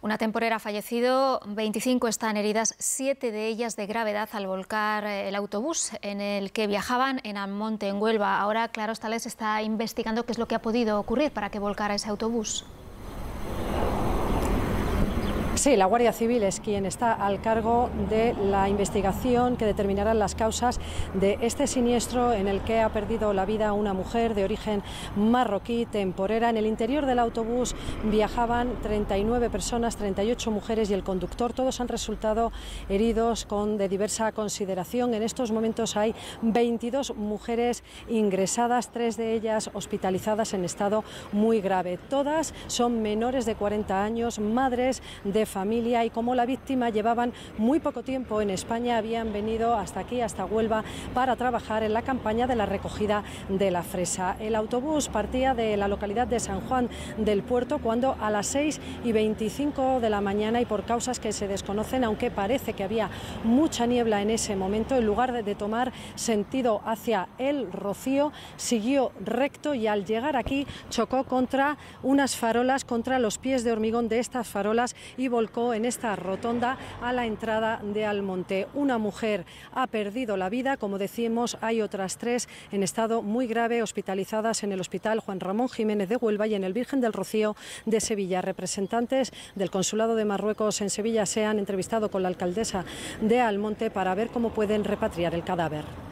Una temporera ha fallecido, 25 están heridas, siete de ellas de gravedad al volcar eh, el autobús en el que viajaban en Almonte, en Huelva. Ahora, claro, Stales está investigando qué es lo que ha podido ocurrir para que volcara ese autobús. Sí, la Guardia Civil es quien está al cargo de la investigación que determinará las causas de este siniestro en el que ha perdido la vida una mujer de origen marroquí temporera. En el interior del autobús viajaban 39 personas, 38 mujeres y el conductor. Todos han resultado heridos con de diversa consideración. En estos momentos hay 22 mujeres ingresadas, tres de ellas hospitalizadas en estado muy grave. Todas son menores de 40 años, madres de familia y como la víctima llevaban muy poco tiempo en España, habían venido hasta aquí, hasta Huelva, para trabajar en la campaña de la recogida de la fresa. El autobús partía de la localidad de San Juan del Puerto cuando a las 6 y 25 de la mañana y por causas que se desconocen, aunque parece que había mucha niebla en ese momento, en lugar de, tomar sentido hacia el Rocío, siguió recto y al llegar aquí chocó contra unas farolas, contra los pies de hormigón de estas farolas y en esta rotonda a la entrada de Almonte. Una mujer ha perdido la vida, como decimos, hay otras tres en estado muy grave hospitalizadas en el Hospital Juan Ramón Jiménez de Huelva y en el Virgen del Rocío de Sevilla. Representantes del Consulado de Marruecos en Sevilla se han entrevistado con la alcaldesa de Almonte para ver cómo pueden repatriar el cadáver.